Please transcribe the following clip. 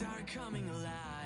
are coming alive.